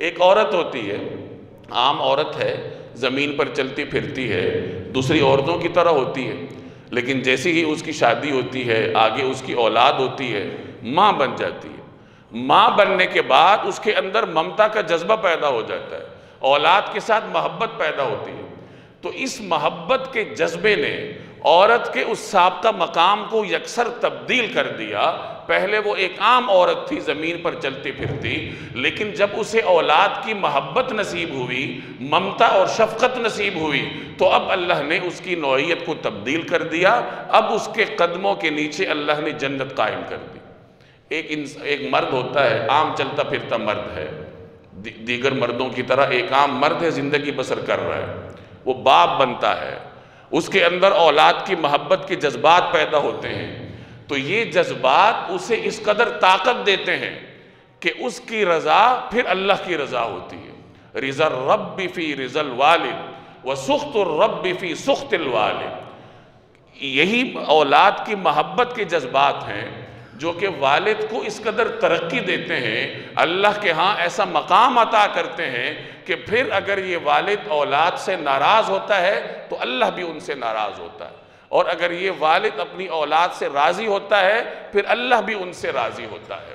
ایک عورت ہوتی ہے، عام عورت ہے، زمین پر چلتی پھرتی ہے، دوسری عورتوں کی طرح ہوتی ہے، لیکن جیسی ہی اس کی شادی ہوتی ہے، آگے اس کی اولاد ہوتی ہے، ماں بن جاتی ہے۔ ماں بننے کے بعد اس کے اندر ممتا کا جذبہ پیدا ہو جاتا ہے، اولاد کے ساتھ محبت پیدا ہوتی ہے۔ تو اس محبت کے جذبے نے عورت کے اس سابقہ مقام کو یکسر تبدیل کر دیا پہلے وہ ایک عام عورت تھی، زمین پر چلتی پھرتی، لیکن جب اسے اولاد کی محبت نصیب ہوئی، ممتا اور شفقت نصیب ہوئی، تو اب اللہ نے اس کی نوعیت کو تبدیل کر دیا۔ اب اس کے قدموں کے نیچے اللہ نے جنت قائم کر دی۔ ایک ایک مرد ہوتا ہے، عام چلتا پھرتا مرد ہے۔ دیگر مردوں کی طرح ایک عام مرد ہے، زندگی بسر کر رہا ہے۔ وہ باپ بنتا ہے۔ اس کے اندر اولاد کی محبت کے جذبات پیدا ہوتے ہیں۔ تو یہ جذبات اسے اس قدر طاقت دیتے ہیں کہ اس کی رضا پھر اللہ کی رضا ہوتی ہے۔ رضا الرب فی رضا الوالد و سخت الرب فی سخت الوالد۔ یہی اولاد کی محبت کے جذبات ہیں جو کہ والد کو اس قدر ترقی دیتے ہیں، اللہ کے ہاں ایسا مقام عطا کرتے ہیں کہ پھر اگر یہ والد اولاد سے ناراض ہوتا ہے تو اللہ بھی ان سے ناراض ہوتا ہے۔ اور اگر یہ والد اپنی اولاد سے راضی ہوتا ہے، پھر اللہ بھی ان سے راضی ہوتا ہے۔